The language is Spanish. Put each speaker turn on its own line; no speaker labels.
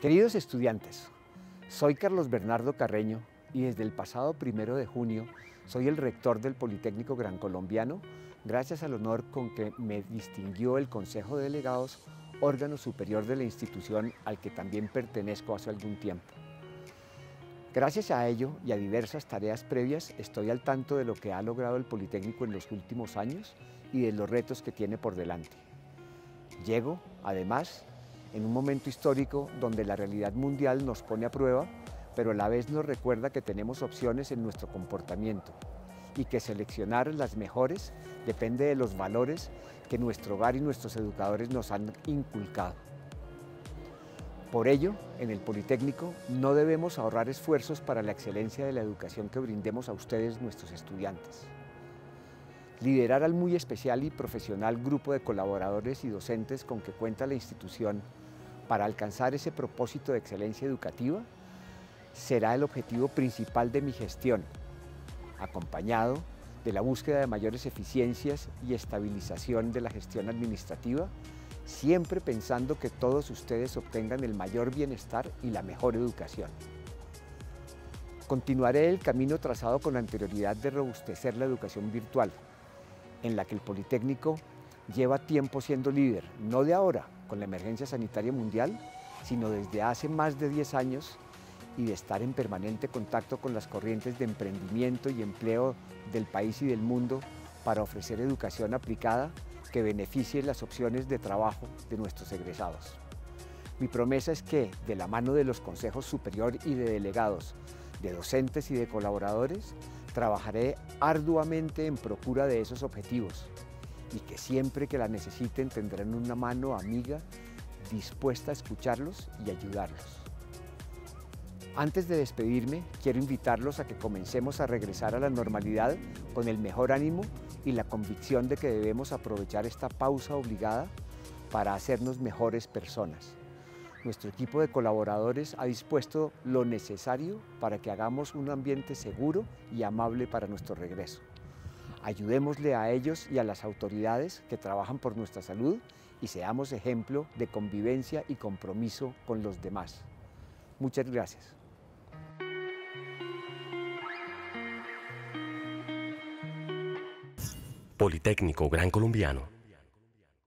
Queridos estudiantes, soy Carlos Bernardo Carreño y desde el pasado primero de junio soy el rector del Politécnico Gran Colombiano gracias al honor con que me distinguió el Consejo de Delegados, órgano superior de la institución al que también pertenezco hace algún tiempo. Gracias a ello y a diversas tareas previas estoy al tanto de lo que ha logrado el Politécnico en los últimos años y de los retos que tiene por delante. Llego, además, en un momento histórico donde la realidad mundial nos pone a prueba, pero a la vez nos recuerda que tenemos opciones en nuestro comportamiento y que seleccionar las mejores depende de los valores que nuestro hogar y nuestros educadores nos han inculcado. Por ello, en el Politécnico no debemos ahorrar esfuerzos para la excelencia de la educación que brindemos a ustedes, nuestros estudiantes. Liderar al muy especial y profesional grupo de colaboradores y docentes con que cuenta la institución para alcanzar ese propósito de excelencia educativa será el objetivo principal de mi gestión, acompañado de la búsqueda de mayores eficiencias y estabilización de la gestión administrativa, siempre pensando que todos ustedes obtengan el mayor bienestar y la mejor educación. Continuaré el camino trazado con anterioridad de robustecer la educación virtual, en la que el Politécnico lleva tiempo siendo líder, no de ahora con la emergencia sanitaria mundial, sino desde hace más de 10 años y de estar en permanente contacto con las corrientes de emprendimiento y empleo del país y del mundo para ofrecer educación aplicada que beneficie las opciones de trabajo de nuestros egresados. Mi promesa es que, de la mano de los consejos superior y de delegados, de docentes y de colaboradores, trabajaré arduamente en procura de esos objetivos y que siempre que la necesiten tendrán una mano amiga dispuesta a escucharlos y ayudarlos. Antes de despedirme, quiero invitarlos a que comencemos a regresar a la normalidad con el mejor ánimo y la convicción de que debemos aprovechar esta pausa obligada para hacernos mejores personas. Nuestro equipo de colaboradores ha dispuesto lo necesario para que hagamos un ambiente seguro y amable para nuestro regreso. Ayudémosle a ellos y a las autoridades que trabajan por nuestra salud y seamos ejemplo de convivencia y compromiso con los demás. Muchas gracias.
Politécnico Gran Colombiano